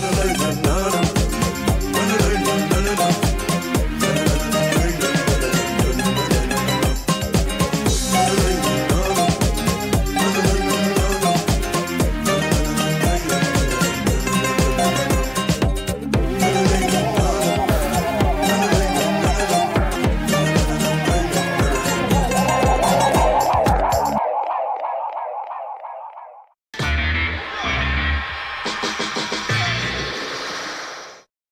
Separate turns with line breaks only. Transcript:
na na na